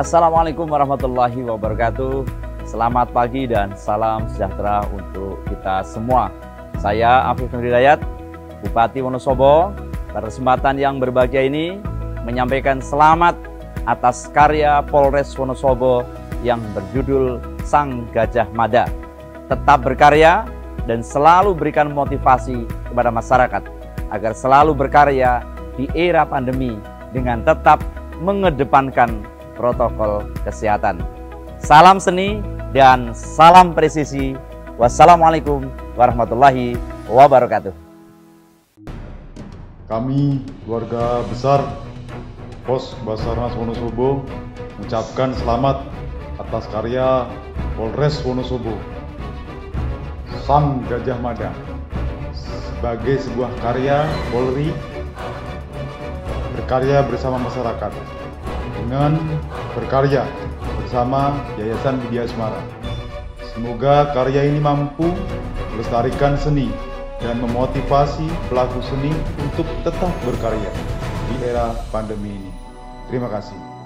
Assalamualaikum warahmatullahi wabarakatuh. Selamat pagi dan salam sejahtera untuk kita semua. Saya Afif Nurhidayat, Bupati Wonosobo. Pada kesempatan yang berbahagia ini menyampaikan selamat atas karya Polres Wonosobo yang berjudul Sang Gajah Mada. Tetap berkarya dan selalu berikan motivasi kepada masyarakat agar selalu berkarya di era pandemi dengan tetap mengedepankan protokol kesehatan. Salam seni dan salam presisi. Wassalamualaikum warahmatullahi wabarakatuh. Kami keluarga besar Pos Basarnas Wonosobo mengucapkan selamat atas karya Polres Wonosobo Sang Gajah Mada sebagai sebuah karya Polri berkarya bersama masyarakat dengan berkarya bersama Yayasan Widya Asmara. Semoga karya ini mampu melestarikan seni dan memotivasi pelaku seni untuk tetap berkarya di era pandemi ini. Terima kasih.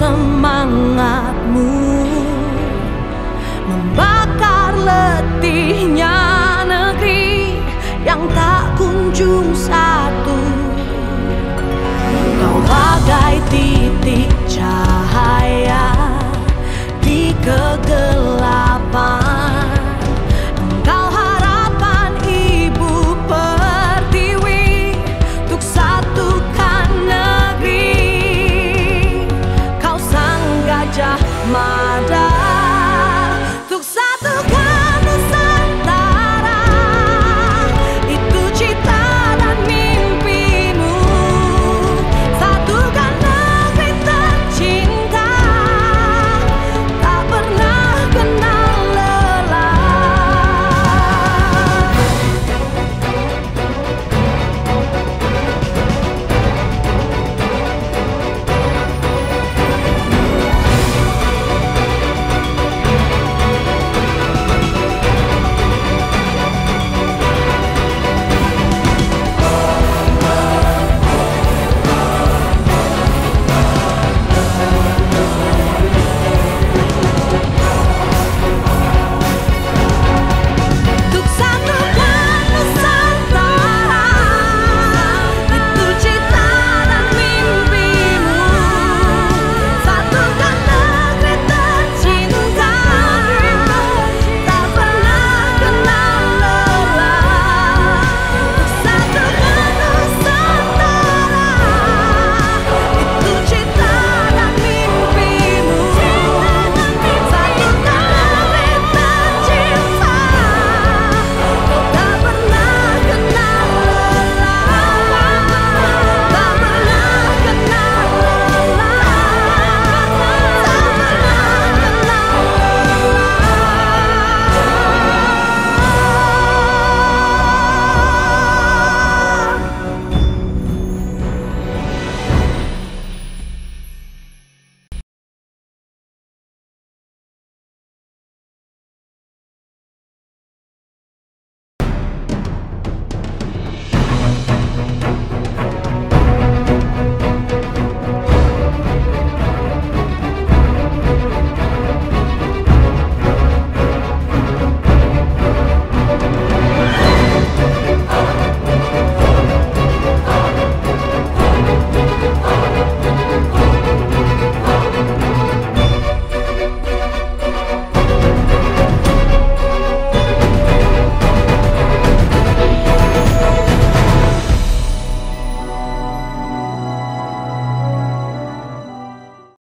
semangatmu. Membakar letihnya negeri yang tak kunjung satu. Kau bagai